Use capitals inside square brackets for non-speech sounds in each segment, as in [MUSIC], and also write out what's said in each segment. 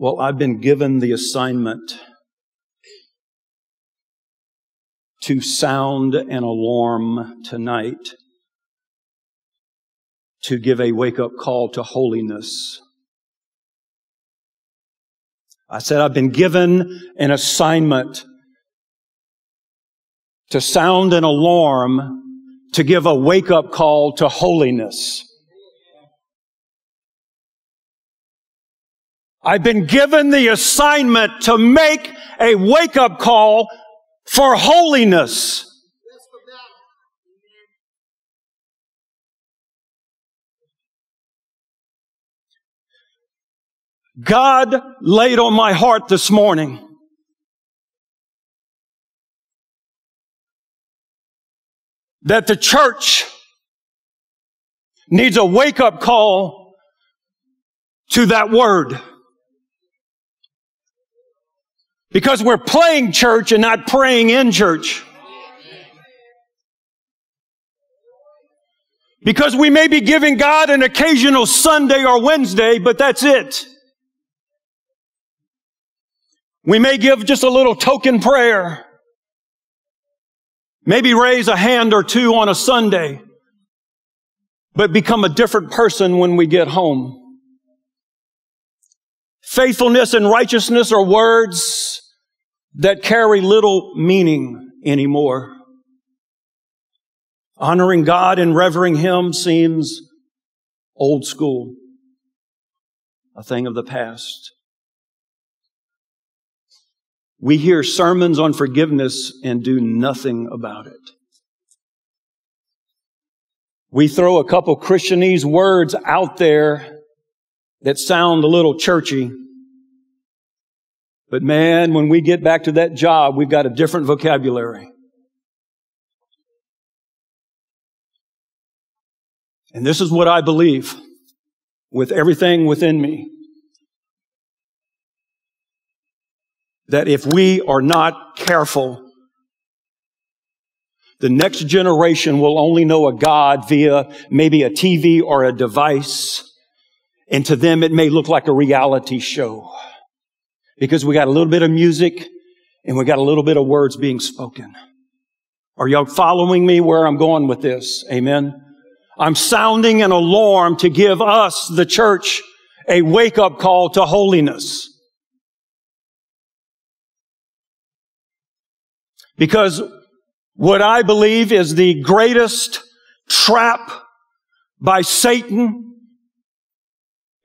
Well, I've been given the assignment to sound an alarm tonight to give a wake up call to holiness. I said, I've been given an assignment to sound an alarm to give a wake up call to holiness. I've been given the assignment to make a wake up call for holiness. God laid on my heart this morning that the church needs a wake up call to that word. Because we're playing church and not praying in church. Because we may be giving God an occasional Sunday or Wednesday, but that's it. We may give just a little token prayer. Maybe raise a hand or two on a Sunday, but become a different person when we get home. Faithfulness and righteousness are words that carry little meaning anymore. Honoring God and revering Him seems old school, a thing of the past. We hear sermons on forgiveness and do nothing about it. We throw a couple Christianese words out there that sound a little churchy. But man, when we get back to that job, we've got a different vocabulary. And this is what I believe with everything within me. that if we are not careful, the next generation will only know a God via maybe a TV or a device. And to them, it may look like a reality show because we got a little bit of music and we got a little bit of words being spoken. Are y'all following me where I'm going with this? Amen. I'm sounding an alarm to give us, the church, a wake up call to holiness. Because what I believe is the greatest trap by Satan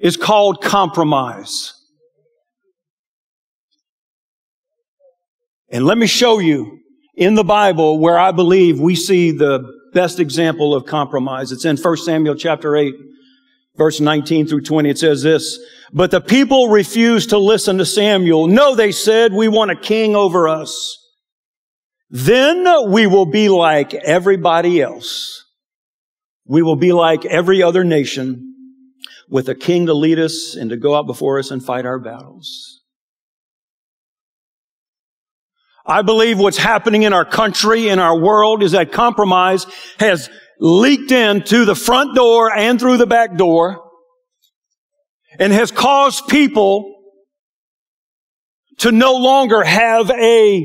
is called compromise. And let me show you in the Bible where I believe we see the best example of compromise. It's in 1 Samuel chapter 8, verse 19 through 20. It says this, but the people refused to listen to Samuel. No, they said, we want a king over us. Then we will be like everybody else. We will be like every other nation with a king to lead us and to go out before us and fight our battles. I believe what's happening in our country, in our world, is that compromise has leaked into the front door and through the back door and has caused people to no longer have a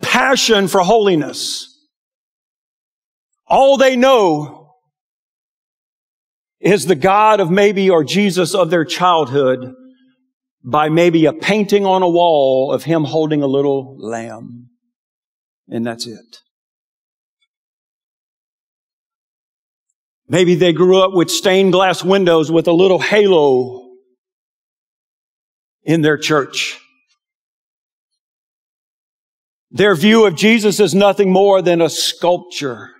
passion for holiness. All they know is the God of maybe or Jesus of their childhood by maybe a painting on a wall of him holding a little lamb. And that's it. Maybe they grew up with stained glass windows with a little halo in their church. Their view of Jesus is nothing more than a sculpture.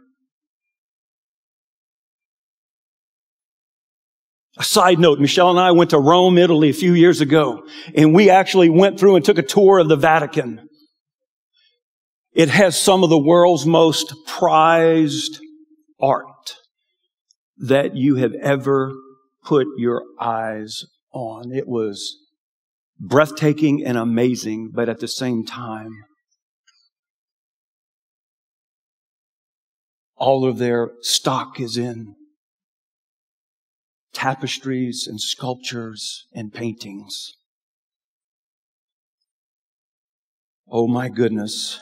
A side note, Michelle and I went to Rome, Italy a few years ago, and we actually went through and took a tour of the Vatican. It has some of the world's most prized art that you have ever put your eyes on. It was breathtaking and amazing, but at the same time, all of their stock is in tapestries and sculptures and paintings. Oh my goodness.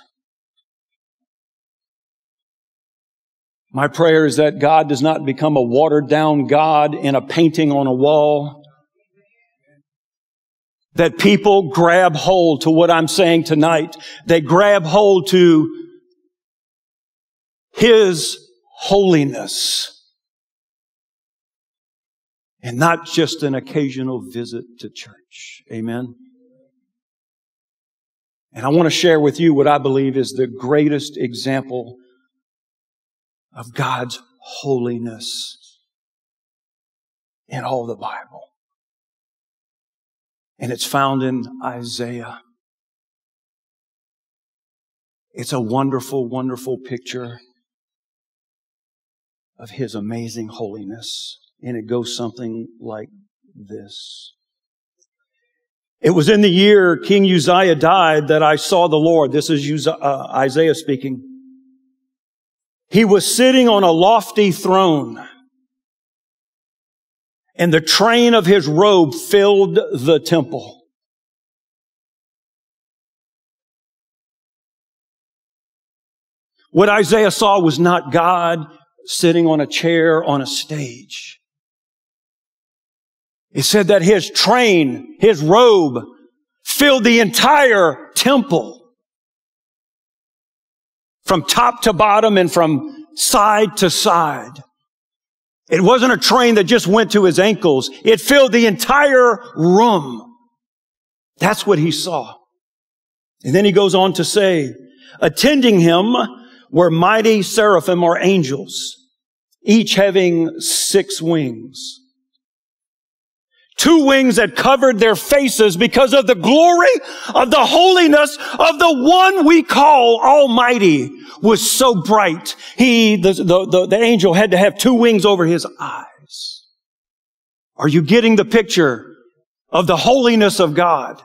My prayer is that God does not become a watered down God in a painting on a wall. That people grab hold to what I'm saying tonight. They grab hold to His holiness. And not just an occasional visit to church. Amen. And I want to share with you what I believe is the greatest example of God's holiness in all the Bible. And it's found in Isaiah. It's a wonderful, wonderful picture of His amazing holiness. And it goes something like this. It was in the year King Uzziah died that I saw the Lord. This is uh, Isaiah speaking. He was sitting on a lofty throne and the train of his robe filled the temple. What Isaiah saw was not God sitting on a chair on a stage. It said that his train, his robe, filled the entire temple. From top to bottom and from side to side. It wasn't a train that just went to his ankles. It filled the entire room. That's what he saw. And then he goes on to say, attending him were mighty seraphim or angels, each having six wings two wings that covered their faces because of the glory of the holiness of the one we call Almighty was so bright. He, the, the, the, the, angel had to have two wings over his eyes. Are you getting the picture of the holiness of God?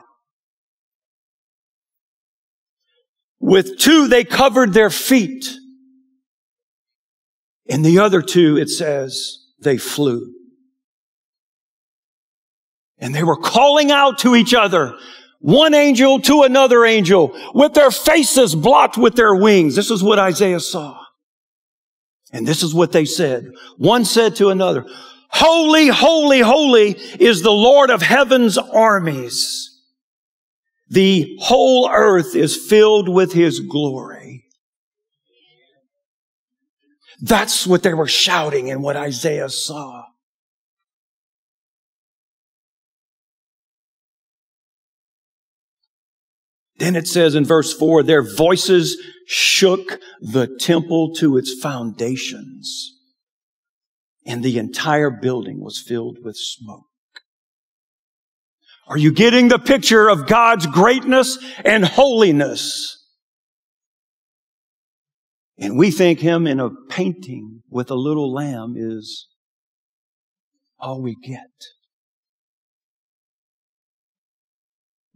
With two, they covered their feet. In the other two, it says, they flew. And they were calling out to each other, one angel to another angel, with their faces blocked with their wings. This is what Isaiah saw. And this is what they said. One said to another, Holy, holy, holy is the Lord of heaven's armies. The whole earth is filled with his glory. That's what they were shouting and what Isaiah saw. Then it says in verse four, their voices shook the temple to its foundations and the entire building was filled with smoke. Are you getting the picture of God's greatness and holiness? And we think him in a painting with a little lamb is all we get.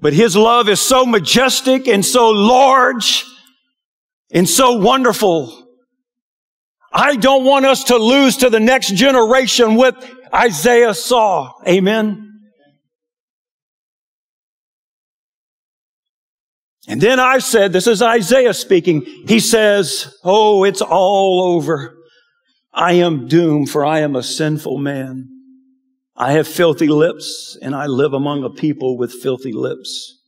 But His love is so majestic and so large and so wonderful. I don't want us to lose to the next generation what Isaiah saw. Amen. And then I said, this is Isaiah speaking. He says, Oh, it's all over. I am doomed for I am a sinful man. I have filthy lips and I live among a people with filthy lips.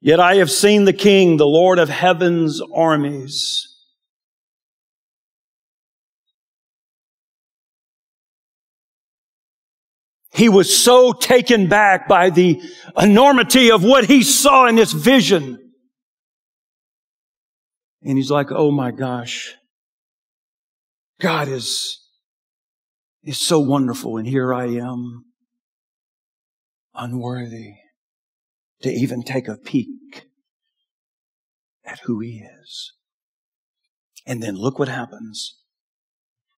Yet I have seen the King, the Lord of heaven's armies. He was so taken back by the enormity of what he saw in this vision. And he's like, oh my gosh, God is is so wonderful, and here I am, unworthy to even take a peek at who He is. And then look what happens.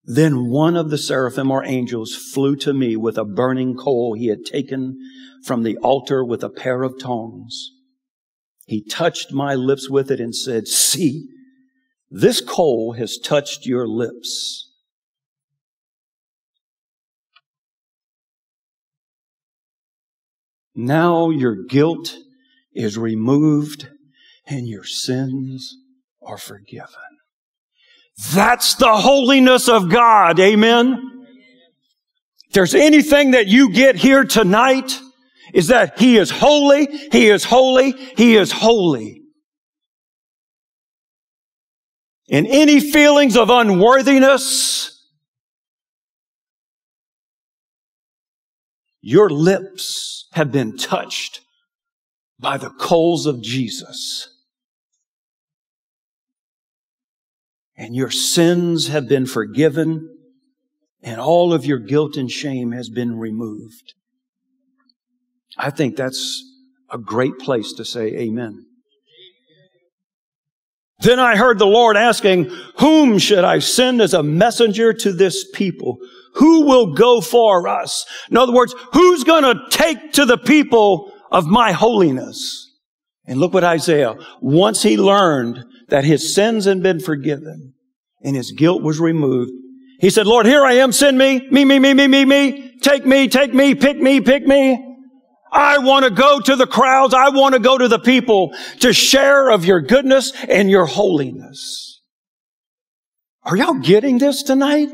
Then one of the seraphim or angels flew to me with a burning coal he had taken from the altar with a pair of tongs. He touched my lips with it and said, See, this coal has touched your lips. Now your guilt is removed and your sins are forgiven. That's the holiness of God. Amen. If there's anything that you get here tonight is that He is holy, He is holy, He is holy. And any feelings of unworthiness, your lips have been touched by the coals of Jesus. And your sins have been forgiven and all of your guilt and shame has been removed. I think that's a great place to say amen. Then I heard the Lord asking, whom should I send as a messenger to this people? Who will go for us? In other words, who's going to take to the people of my holiness? And look what Isaiah, once he learned that his sins had been forgiven and his guilt was removed, he said, Lord, here I am, send me, me, me, me, me, me, me, take me, take me, pick me, pick me. I want to go to the crowds. I want to go to the people to share of your goodness and your holiness. Are y'all getting this tonight?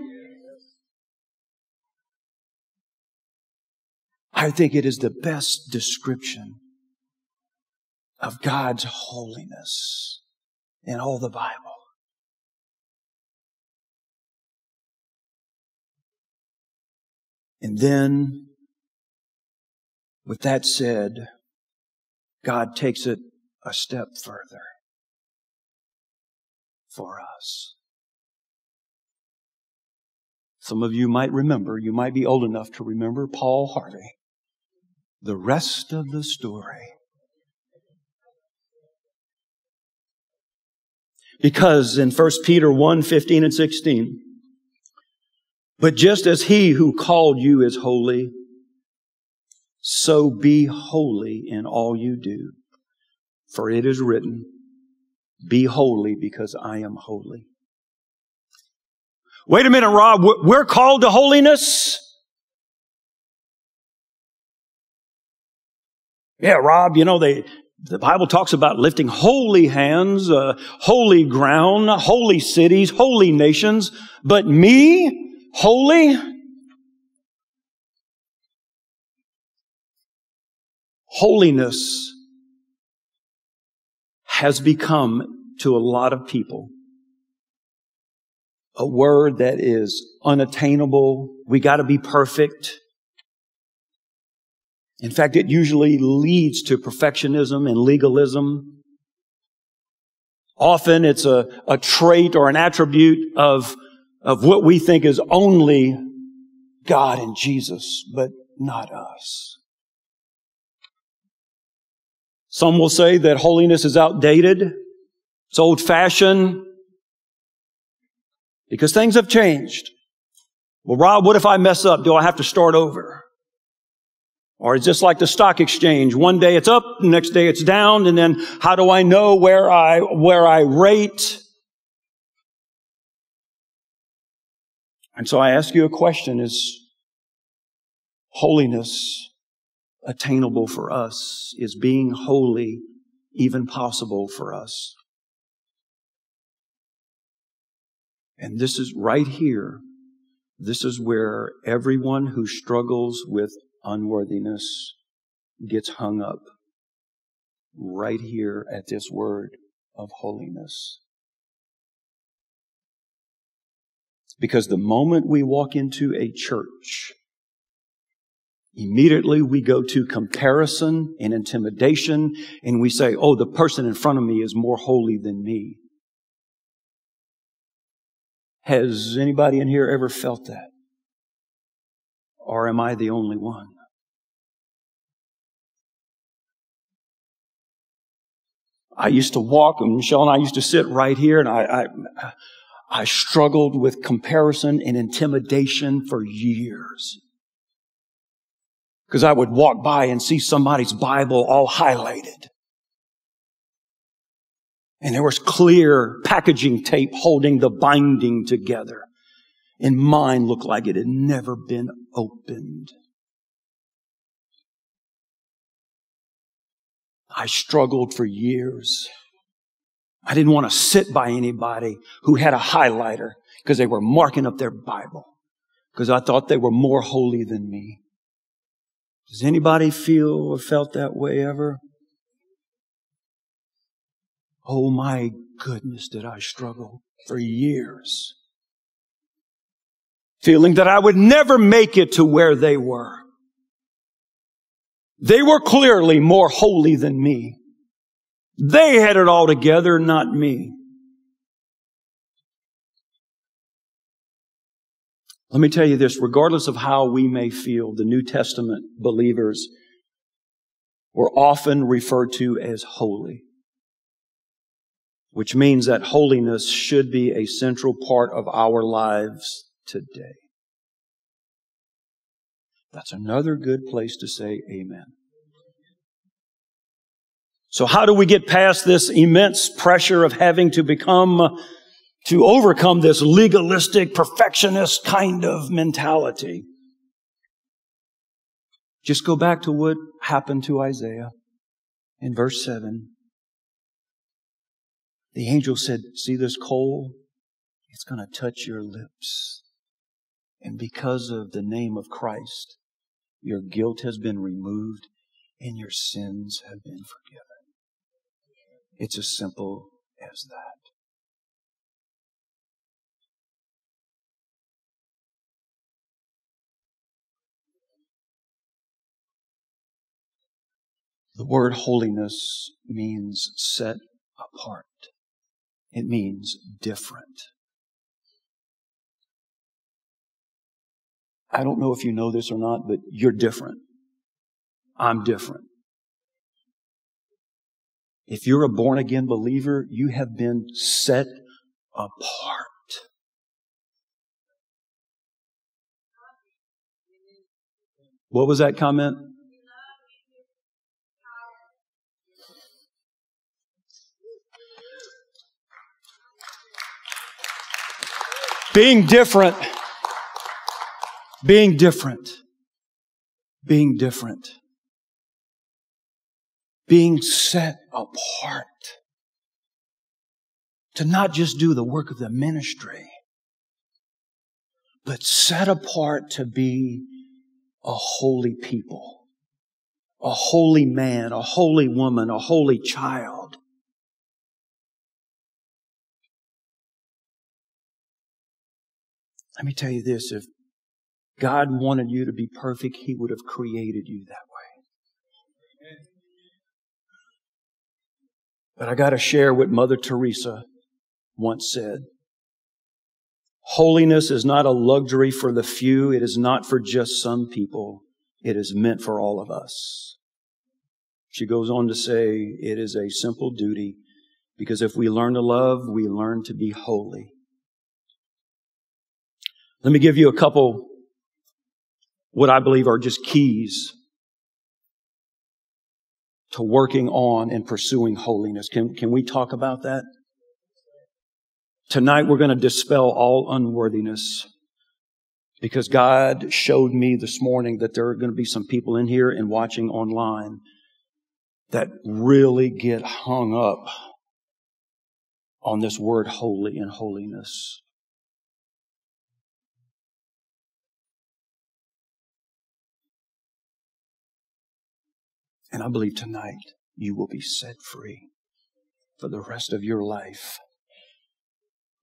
I think it is the best description of God's holiness in all the Bible. And then with that said, God takes it a step further for us. Some of you might remember, you might be old enough to remember Paul Harvey. The rest of the story. Because in 1 Peter 1 15 and 16, but just as he who called you is holy, so be holy in all you do. For it is written, Be holy because I am holy. Wait a minute, Rob. We're called to holiness? Yeah, Rob, you know, they, the Bible talks about lifting holy hands, uh, holy ground, holy cities, holy nations. But me, holy? Holiness has become to a lot of people a word that is unattainable. We got to be perfect. In fact, it usually leads to perfectionism and legalism. Often it's a, a trait or an attribute of, of what we think is only God and Jesus, but not us. Some will say that holiness is outdated. It's old fashioned because things have changed. Well, Rob, what if I mess up? Do I have to start over? Or it's just like the stock exchange. One day it's up, the next day it's down, and then how do I know where I, where I rate? And so I ask you a question. Is holiness attainable for us? Is being holy even possible for us? And this is right here. This is where everyone who struggles with unworthiness gets hung up. Right here at this word of holiness. Because the moment we walk into a church Immediately we go to comparison and intimidation and we say, oh, the person in front of me is more holy than me. Has anybody in here ever felt that? Or am I the only one? I used to walk, and Michelle and I used to sit right here, and I, I, I struggled with comparison and intimidation for years. Because I would walk by and see somebody's Bible all highlighted. And there was clear packaging tape holding the binding together. And mine looked like it had never been opened. I struggled for years. I didn't want to sit by anybody who had a highlighter because they were marking up their Bible because I thought they were more holy than me. Does anybody feel or felt that way ever? Oh my goodness, did I struggle for years. Feeling that I would never make it to where they were. They were clearly more holy than me. They had it all together, not me. Let me tell you this, regardless of how we may feel, the New Testament believers were often referred to as holy, which means that holiness should be a central part of our lives today. That's another good place to say amen. So how do we get past this immense pressure of having to become, to overcome this legalistic, perfectionist kind of mentality? Just go back to what happened to Isaiah in verse 7. The angel said, See this coal? It's going to touch your lips. And because of the name of Christ, your guilt has been removed and your sins have been forgiven. It's as simple as that. The word holiness means set apart. It means different. I don't know if you know this or not, but you're different. I'm different. If you're a born again believer, you have been set apart. What was that comment? Being different. Being different. Being different being set apart to not just do the work of the ministry, but set apart to be a holy people, a holy man, a holy woman, a holy child. Let me tell you this if God wanted you to be perfect, He would have created you that way. But I got to share what Mother Teresa once said. Holiness is not a luxury for the few. It is not for just some people. It is meant for all of us. She goes on to say, it is a simple duty because if we learn to love, we learn to be holy. Let me give you a couple, what I believe are just keys to working on and pursuing holiness. Can, can we talk about that? Tonight we're going to dispel all unworthiness because God showed me this morning that there are going to be some people in here and watching online that really get hung up on this word holy and holiness. And I believe tonight you will be set free for the rest of your life.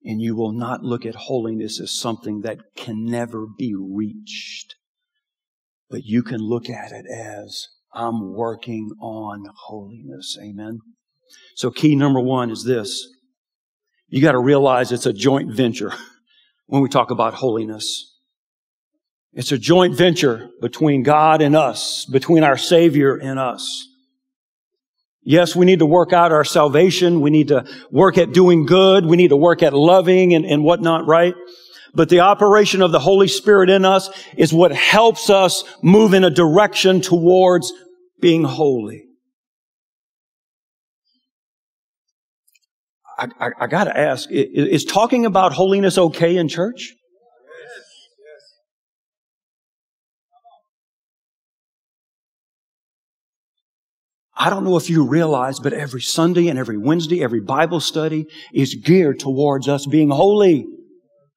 And you will not look at holiness as something that can never be reached, but you can look at it as I'm working on holiness. Amen. So key number one is this. You got to realize it's a joint venture [LAUGHS] when we talk about holiness. It's a joint venture between God and us, between our Savior and us. Yes, we need to work out our salvation. We need to work at doing good. We need to work at loving and, and whatnot, right? But the operation of the Holy Spirit in us is what helps us move in a direction towards being holy. I, I, I gotta ask, is talking about holiness okay in church? I don't know if you realize, but every Sunday and every Wednesday, every Bible study is geared towards us being holy.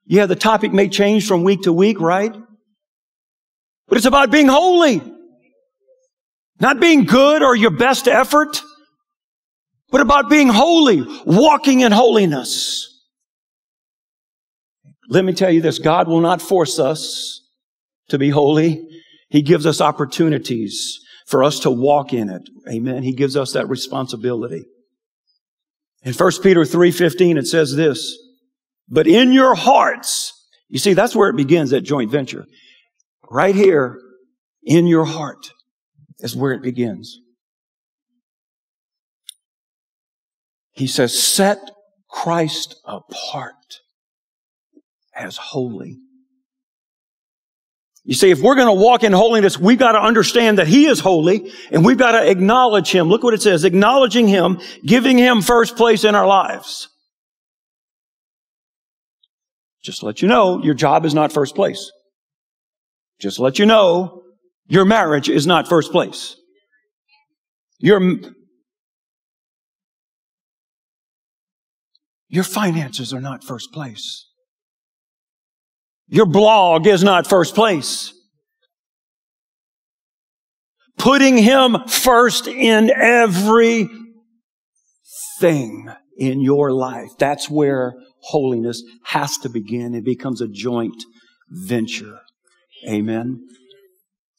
Yeah, the topic may change from week to week, right? But it's about being holy. Not being good or your best effort, but about being holy, walking in holiness. Let me tell you this, God will not force us to be holy. He gives us opportunities for us to walk in it. Amen. He gives us that responsibility. In 1 Peter 3:15 it says this, but in your hearts, you see that's where it begins that joint venture. Right here in your heart is where it begins. He says set Christ apart as holy. You see, if we're going to walk in holiness, we've got to understand that He is holy and we've got to acknowledge Him. Look what it says, acknowledging Him, giving Him first place in our lives. Just let you know, your job is not first place. Just let you know, your marriage is not first place. Your, your finances are not first place. Your blog is not first place. Putting Him first in everything in your life. That's where holiness has to begin. It becomes a joint venture. Amen.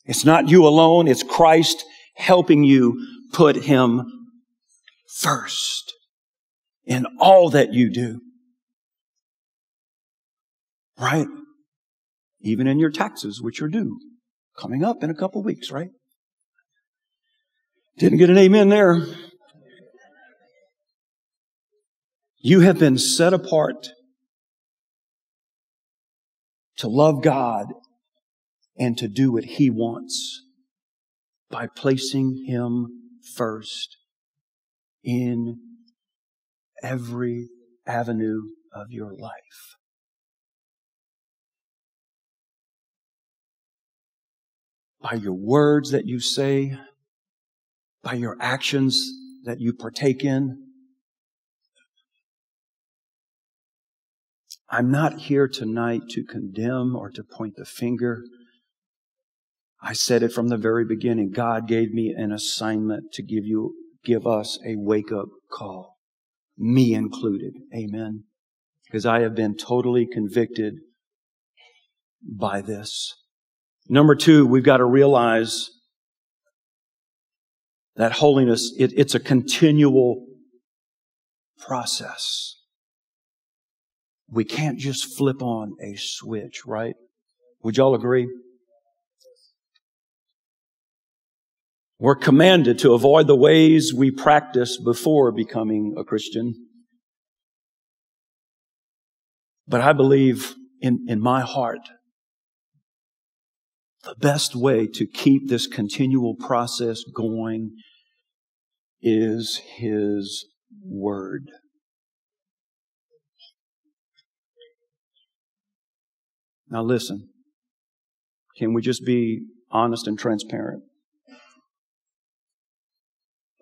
It's not you alone. It's Christ helping you put Him first in all that you do. Right? Even in your taxes, which are due, coming up in a couple weeks, right? Didn't get an amen there. You have been set apart to love God and to do what He wants by placing Him first in every avenue of your life. By your words that you say, by your actions that you partake in. I'm not here tonight to condemn or to point the finger. I said it from the very beginning. God gave me an assignment to give you, give us a wake up call. Me included. Amen. Because I have been totally convicted by this. Number two, we've got to realize that holiness, it, it's a continual process. We can't just flip on a switch, right? Would y'all agree? We're commanded to avoid the ways we practiced before becoming a Christian. But I believe in, in my heart the best way to keep this continual process going is His Word. Now listen, can we just be honest and transparent?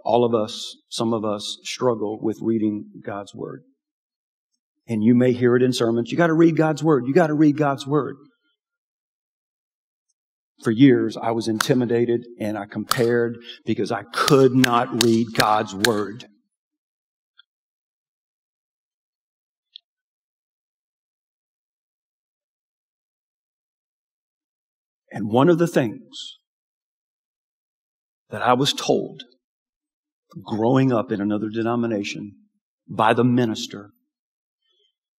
All of us, some of us struggle with reading God's Word. And you may hear it in sermons. You gotta read God's Word. You gotta read God's Word for years, I was intimidated and I compared because I could not read God's Word. And one of the things that I was told growing up in another denomination by the minister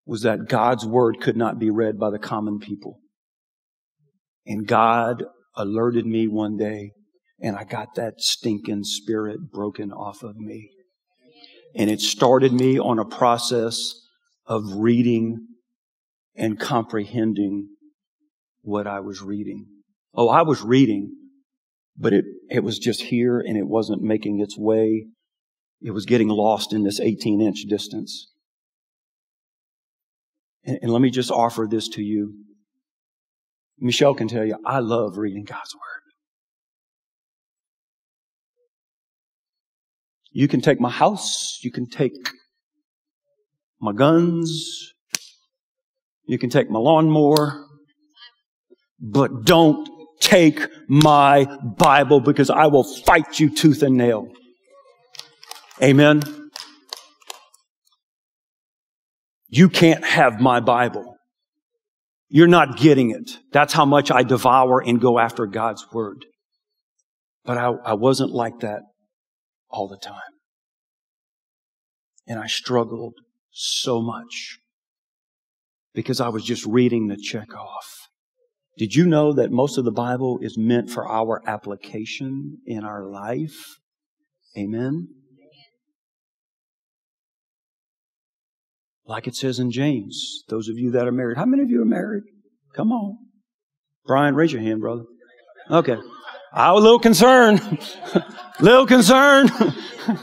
was that God's Word could not be read by the common people. And God alerted me one day, and I got that stinking spirit broken off of me. And it started me on a process of reading and comprehending what I was reading. Oh, I was reading, but it, it was just here and it wasn't making its way. It was getting lost in this 18 inch distance. And, and let me just offer this to you. Michelle can tell you, I love reading God's Word. You can take my house. You can take my guns. You can take my lawnmower. But don't take my Bible because I will fight you tooth and nail. Amen. You can't have my Bible. You're not getting it. That's how much I devour and go after God's Word. But I, I wasn't like that all the time. And I struggled so much because I was just reading the check off. Did you know that most of the Bible is meant for our application in our life? Amen. Like it says in James, those of you that are married. How many of you are married? Come on. Brian, raise your hand, brother. Okay. I was a little concerned. [LAUGHS] little concerned.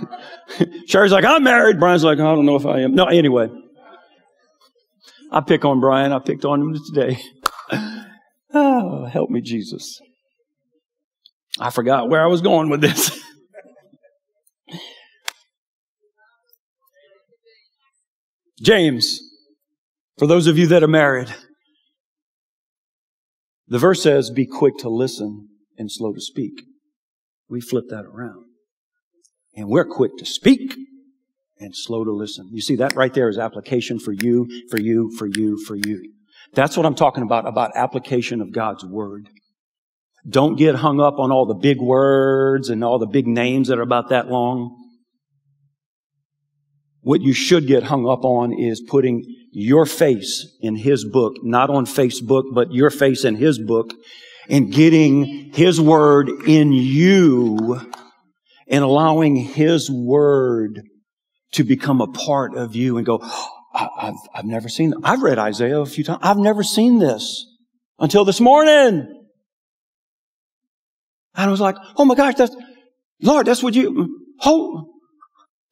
[LAUGHS] Sherry's like, I'm married. Brian's like, I don't know if I am. No, anyway. I pick on Brian. I picked on him today. [LAUGHS] oh, help me, Jesus. I forgot where I was going with this. James, for those of you that are married, the verse says, be quick to listen and slow to speak. We flip that around. And we're quick to speak and slow to listen. You see, that right there is application for you, for you, for you, for you. That's what I'm talking about, about application of God's Word. Don't get hung up on all the big words and all the big names that are about that long. What you should get hung up on is putting your face in His book, not on Facebook, but your face in His book, and getting His Word in you and allowing His Word to become a part of you and go, I, have I've never seen. I've read Isaiah a few times. I've never seen this until this morning. And I was like, oh my gosh, that's, Lord, that's what you, oh,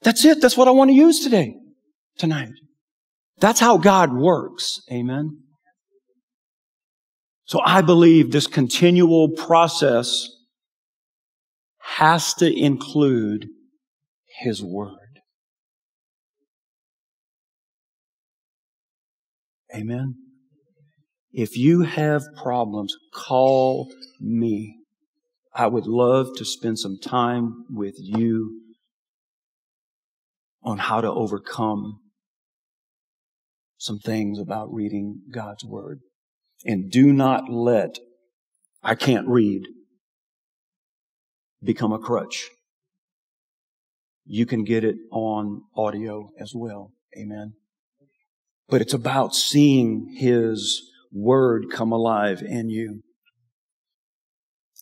that's it. That's what I want to use today, tonight. That's how God works. Amen. So I believe this continual process has to include His Word. Amen. If you have problems, call me. I would love to spend some time with you on how to overcome some things about reading God's Word. And do not let I can't read become a crutch. You can get it on audio as well. Amen. But it's about seeing His Word come alive in you.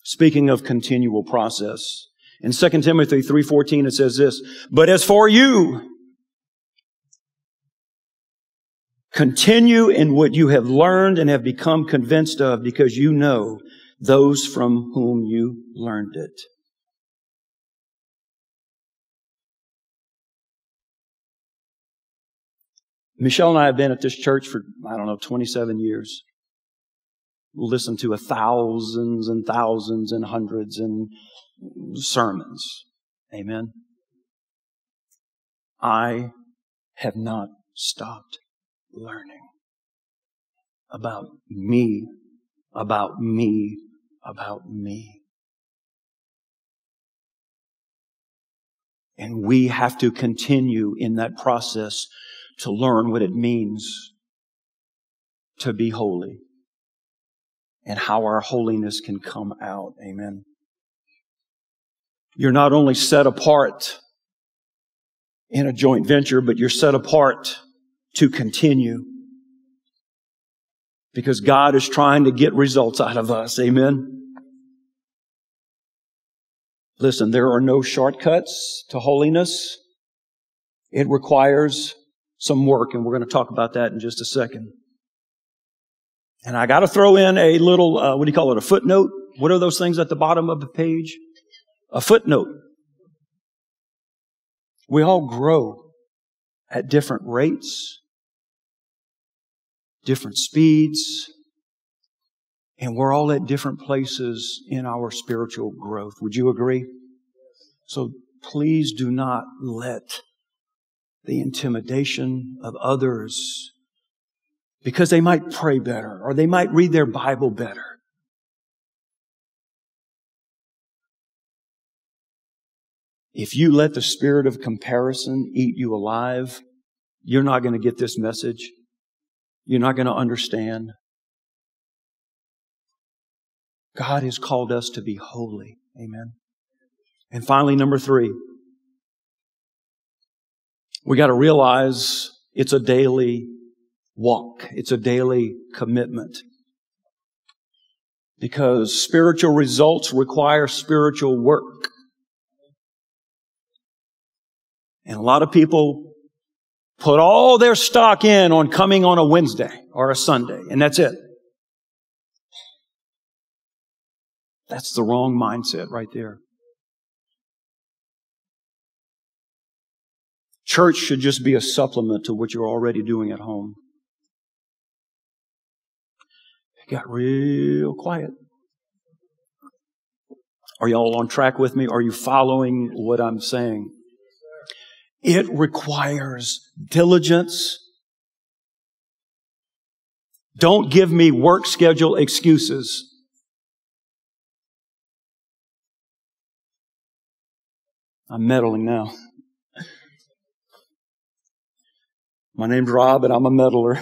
Speaking of continual process, in 2 Timothy 3.14 it says this, But as for you, continue in what you have learned and have become convinced of because you know those from whom you learned it. Michelle and I have been at this church for, I don't know, 27 years. Listened to a thousands and thousands and hundreds and sermons. Amen. I have not stopped learning about me, about me, about me. And we have to continue in that process to learn what it means to be holy and how our holiness can come out. Amen. You're not only set apart in a joint venture, but you're set apart to continue because God is trying to get results out of us. Amen. Listen, there are no shortcuts to holiness. It requires some work, and we're going to talk about that in just a second. And I got to throw in a little, uh, what do you call it, a footnote? What are those things at the bottom of the page? A footnote. We all grow at different rates, different speeds, and we're all at different places in our spiritual growth. Would you agree? So please do not let the intimidation of others because they might pray better or they might read their Bible better. If you let the spirit of comparison eat you alive, you're not going to get this message. You're not going to understand. God has called us to be holy. Amen. And finally, number three, we got to realize it's a daily walk. It's a daily commitment. Because spiritual results require spiritual work. And a lot of people put all their stock in on coming on a Wednesday or a Sunday, and that's it. That's the wrong mindset right there. Church should just be a supplement to what you're already doing at home. It got real quiet. Are y'all on track with me? Are you following what I'm saying? It requires diligence. Don't give me work schedule excuses. I'm meddling now. My name's Rob and I'm a meddler.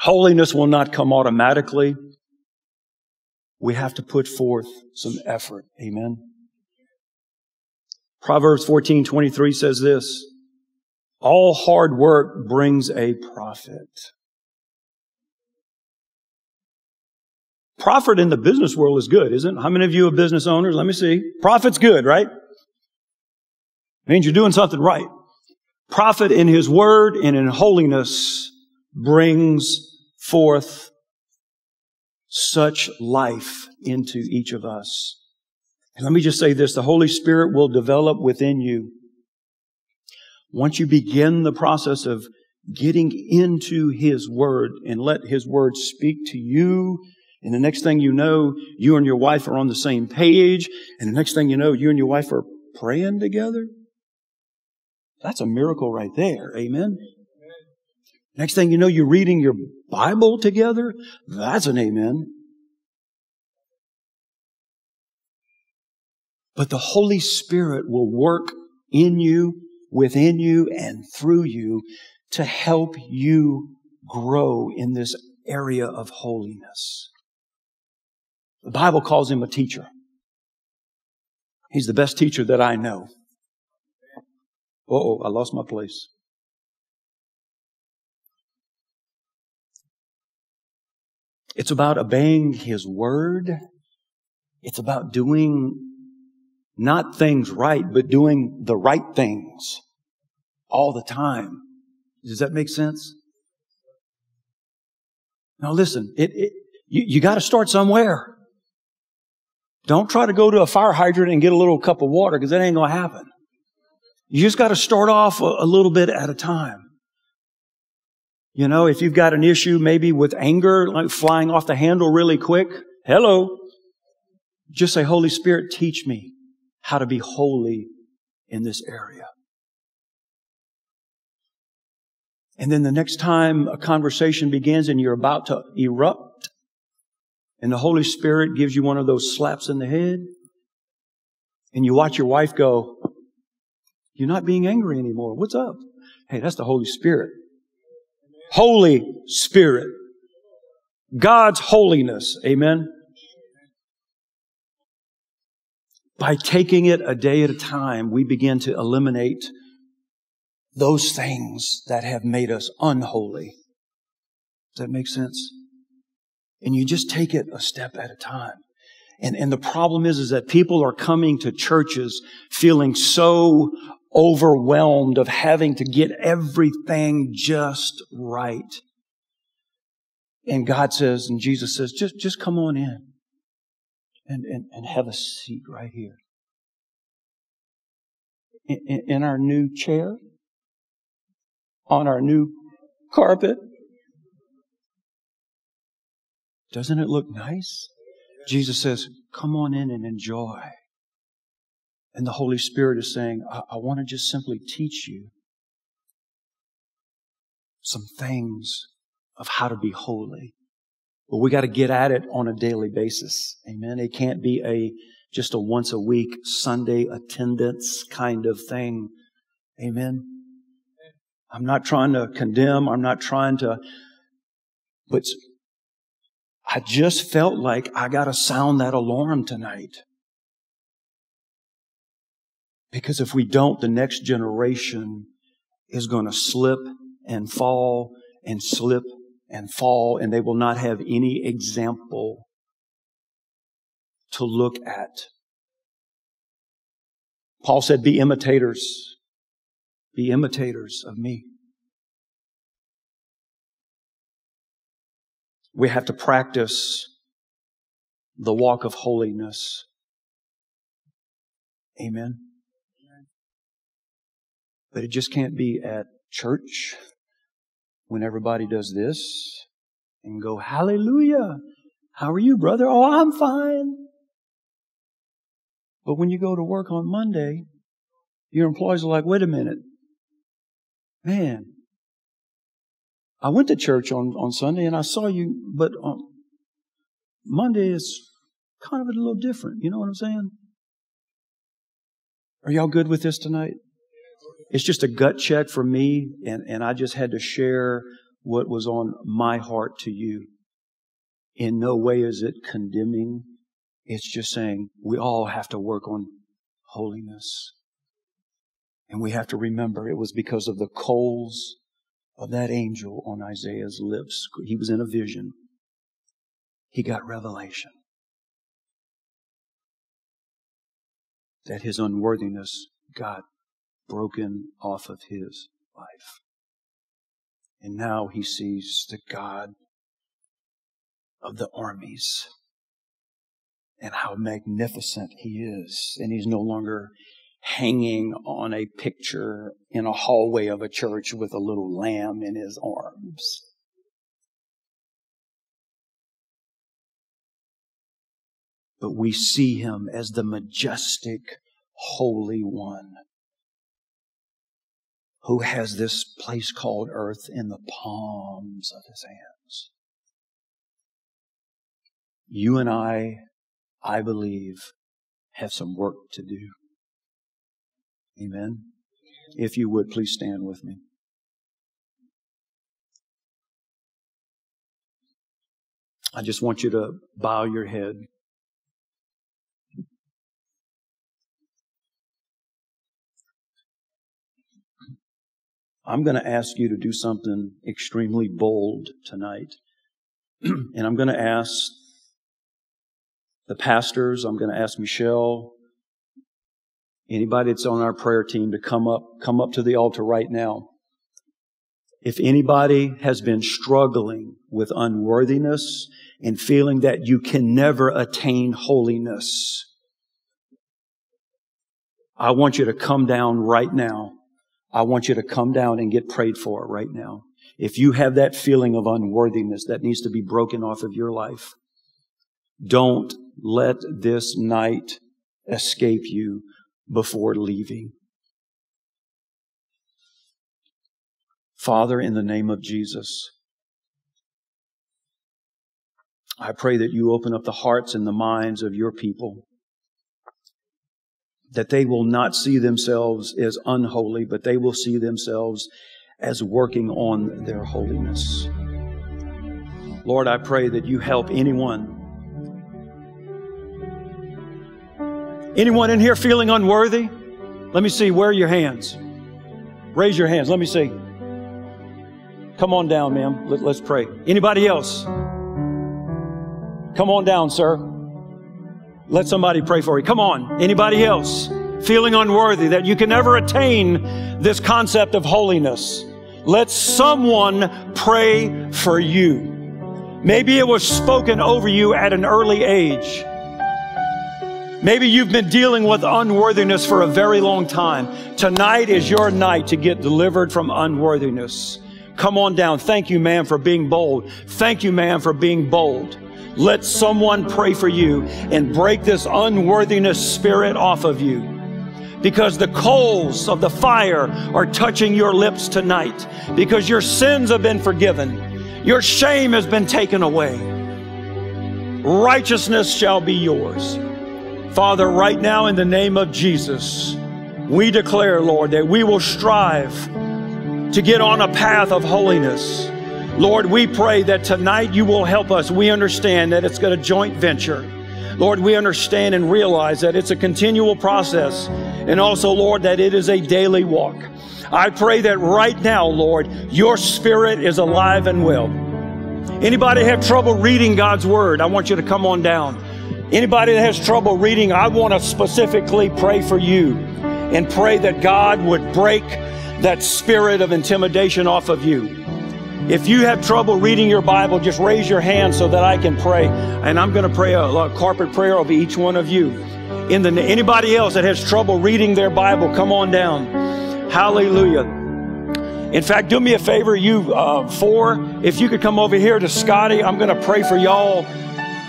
Holiness will not come automatically. We have to put forth some effort. Amen. Proverbs 14, 23 says this, all hard work brings a profit. Profit in the business world is good, isn't it? How many of you are business owners? Let me see. Profit's good, right? Means you're doing something right. Profit in His Word and in holiness brings forth such life into each of us. And let me just say this, the Holy Spirit will develop within you. Once you begin the process of getting into His Word and let His Word speak to you and the next thing you know, you and your wife are on the same page. And the next thing you know, you and your wife are praying together. That's a miracle right there. Amen. Next thing you know, you're reading your Bible together. That's an amen. But the Holy Spirit will work in you, within you, and through you to help you grow in this area of holiness. The Bible calls him a teacher. He's the best teacher that I know. Oh, I lost my place. It's about obeying His Word. It's about doing not things right, but doing the right things all the time. Does that make sense? Now listen, it, it you, you got to start somewhere. Don't try to go to a fire hydrant and get a little cup of water because that ain't going to happen. You just got to start off a, a little bit at a time. You know, if you've got an issue maybe with anger, like flying off the handle really quick, hello. Just say, Holy Spirit, teach me how to be holy in this area. And then the next time a conversation begins and you're about to erupt, and the Holy Spirit gives you one of those slaps in the head, and you watch your wife go, You're not being angry anymore. What's up? Hey, that's the Holy Spirit. Holy Spirit. God's holiness. Amen. By taking it a day at a time, we begin to eliminate those things that have made us unholy. Does that make sense? And you just take it a step at a time. And, and the problem is, is that people are coming to churches feeling so overwhelmed of having to get everything just right. And God says, and Jesus says, just, just come on in and, and, and have a seat right here. In, in our new chair, on our new carpet, doesn't it look nice? Jesus says, come on in and enjoy And the Holy Spirit is saying, I, I want to just simply teach you some things of how to be holy. But we got to get at it on a daily basis. Amen. It can't be a just a once a week Sunday attendance kind of thing. Amen. I'm not trying to condemn. I'm not trying to, but I just felt like I got to sound that alarm tonight. Because if we don't, the next generation is going to slip and fall and slip and fall, and they will not have any example to look at. Paul said, Be imitators. Be imitators of me. We have to practice the walk of holiness. Amen. But it just can't be at church when everybody does this and go, Hallelujah. How are you, brother? Oh, I'm fine. But when you go to work on Monday, your employees are like, wait a minute. Man, I went to church on, on Sunday and I saw you, but on Monday is kind of a little different. You know what I'm saying? Are y'all good with this tonight? It's just a gut check for me, and, and I just had to share what was on my heart to you. In no way is it condemning. It's just saying we all have to work on holiness. And we have to remember it was because of the coals of that angel on Isaiah's lips. He was in a vision. He got revelation. That his unworthiness got broken off of his life. And now he sees the God of the armies and how magnificent he is. And he's no longer hanging on a picture in a hallway of a church with a little lamb in his arms. But we see him as the majestic, holy one who has this place called earth in the palms of his hands. You and I, I believe, have some work to do. Amen. If you would, please stand with me. I just want you to bow your head. I'm going to ask you to do something extremely bold tonight. [CLEARS THROAT] and I'm going to ask the pastors, I'm going to ask Michelle, anybody that's on our prayer team to come up, come up to the altar right now. If anybody has been struggling with unworthiness and feeling that you can never attain holiness, I want you to come down right now I want you to come down and get prayed for right now. If you have that feeling of unworthiness that needs to be broken off of your life, don't let this night escape you before leaving. Father, in the name of Jesus, I pray that you open up the hearts and the minds of your people that they will not see themselves as unholy, but they will see themselves as working on their holiness. Lord, I pray that you help anyone. Anyone in here feeling unworthy? Let me see. Where are your hands? Raise your hands. Let me see. Come on down, ma'am. Let, us pray. Anybody else? Come on down, sir. Let somebody pray for you. Come on. Anybody else feeling unworthy that you can never attain this concept of holiness? Let someone pray for you. Maybe it was spoken over you at an early age. Maybe you've been dealing with unworthiness for a very long time. Tonight is your night to get delivered from unworthiness. Come on down. Thank you, ma'am, for being bold. Thank you, ma'am, for being bold. Let someone pray for you and break this unworthiness spirit off of you. because the coals of the fire are touching your lips tonight, because your sins have been forgiven, your shame has been taken away. Righteousness shall be yours. Father, right now in the name of Jesus, we declare, Lord, that we will strive to get on a path of holiness. Lord, we pray that tonight you will help us. We understand that it's got a joint venture. Lord, we understand and realize that it's a continual process. And also, Lord, that it is a daily walk. I pray that right now, Lord, your spirit is alive and well. Anybody have trouble reading God's word? I want you to come on down. Anybody that has trouble reading, I want to specifically pray for you and pray that God would break that spirit of intimidation off of you. If you have trouble reading your Bible, just raise your hand so that I can pray. And I'm going to pray a, a prayer over each one of you. In the anybody else that has trouble reading their Bible, come on down. Hallelujah. In fact, do me a favor, you uh, four, if you could come over here to Scotty, I'm going to pray for y'all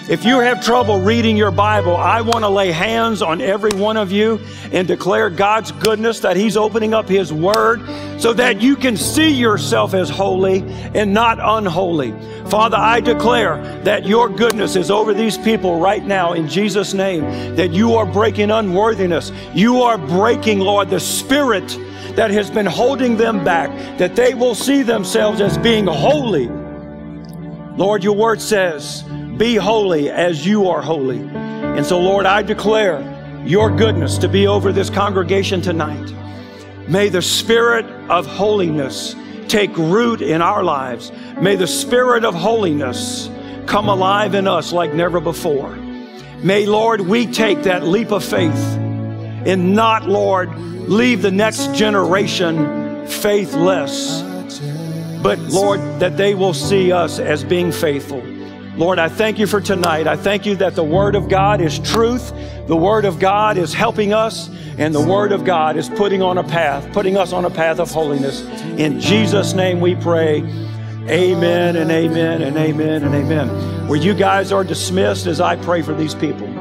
if you have trouble reading your Bible, I want to lay hands on every one of you and declare God's goodness that He's opening up His Word so that you can see yourself as holy and not unholy. Father, I declare that your goodness is over these people right now in Jesus' name, that you are breaking unworthiness. You are breaking, Lord, the spirit that has been holding them back, that they will see themselves as being holy. Lord, your word says, be holy as you are holy. And so, Lord, I declare your goodness to be over this congregation tonight. May the spirit of holiness take root in our lives. May the spirit of holiness come alive in us like never before. May, Lord, we take that leap of faith and not, Lord, leave the next generation faithless, but, Lord, that they will see us as being faithful. Lord, I thank you for tonight. I thank you that the Word of God is truth. The Word of God is helping us, and the Word of God is putting on a path, putting us on a path of holiness. In Jesus' name we pray. Amen and amen and amen and amen. Where you guys are dismissed as I pray for these people.